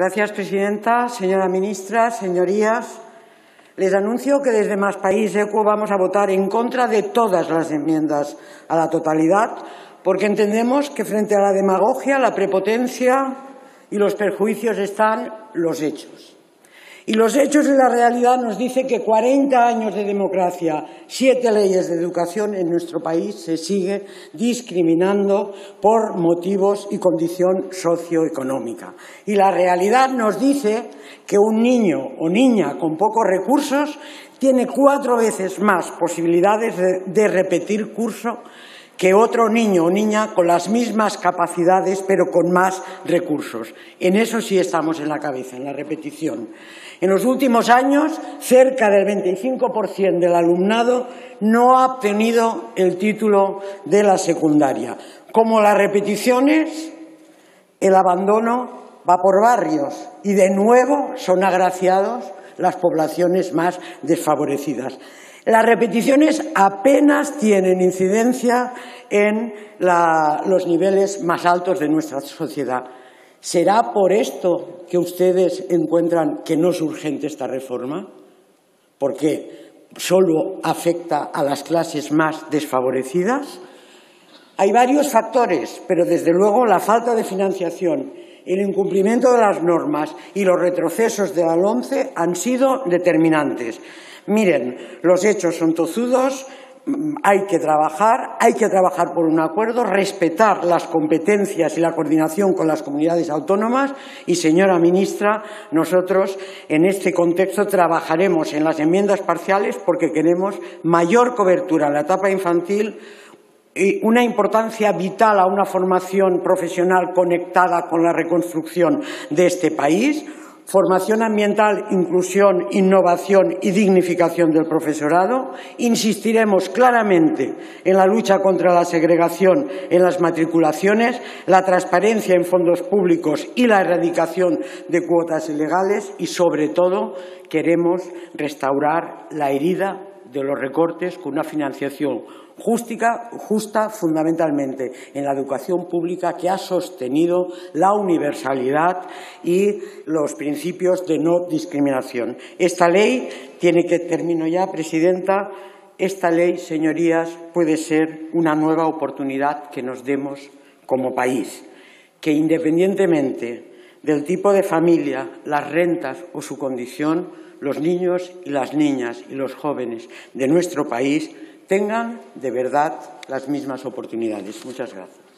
Gracias, presidenta. Señora ministra, señorías, les anuncio que desde Más País ECO vamos a votar en contra de todas las enmiendas a la totalidad, porque entendemos que frente a la demagogia, la prepotencia y los perjuicios están los hechos. Y los hechos y la realidad nos dicen que 40 años de democracia, siete leyes de educación en nuestro país se sigue discriminando por motivos y condición socioeconómica. Y la realidad nos dice que un niño o niña con pocos recursos tiene cuatro veces más posibilidades de, de repetir curso que otro niño o niña con las mismas capacidades pero con más recursos. En eso sí estamos en la cabeza, en la repetición. En los últimos años, cerca del 25% del alumnado no ha obtenido el título de la secundaria. Como las repeticiones, el abandono va por barrios y de nuevo son agraciados las poblaciones más desfavorecidas. Las repeticiones apenas tienen incidencia en los niveles más altos de nuestra sociedad. ¿Será por esto que ustedes encuentran que no es urgente esta reforma? Porque solo afecta a las clases más desfavorecidas. Hay varios factores, pero desde luego la falta de financiación, el incumplimiento de las normas y los retrocesos de la LOMCE han sido determinantes. Miren, los hechos son tozudos, mm, hay que trabajar, hay que trabajar por un acuerdo, respetar las competencias y la coordinación con las comunidades autónomas y, señora ministra, nosotros en este contexto trabajaremos en las enmiendas parciales porque queremos mayor cobertura en la etapa infantil, una importancia vital a una formación profesional conectada con la reconstrucción de este país, formación ambiental, inclusión, innovación y dignificación del profesorado. Insistiremos claramente en la lucha contra la segregación en las matriculaciones, la transparencia en fondos públicos y la erradicación de cuotas ilegales y, sobre todo, queremos restaurar la herida de los recortes con una financiación justa, justa fundamentalmente en la educación pública que ha sostenido la universalidad y los principios de no discriminación. Esta ley tiene que, termino ya, Presidenta, esta ley, señorías, puede ser una nueva oportunidad que nos demos como país, que independientemente del tipo de familia, las rentas o su condición, los niños y las niñas y los jóvenes de nuestro país tengan de verdad las mismas oportunidades. Muchas gracias.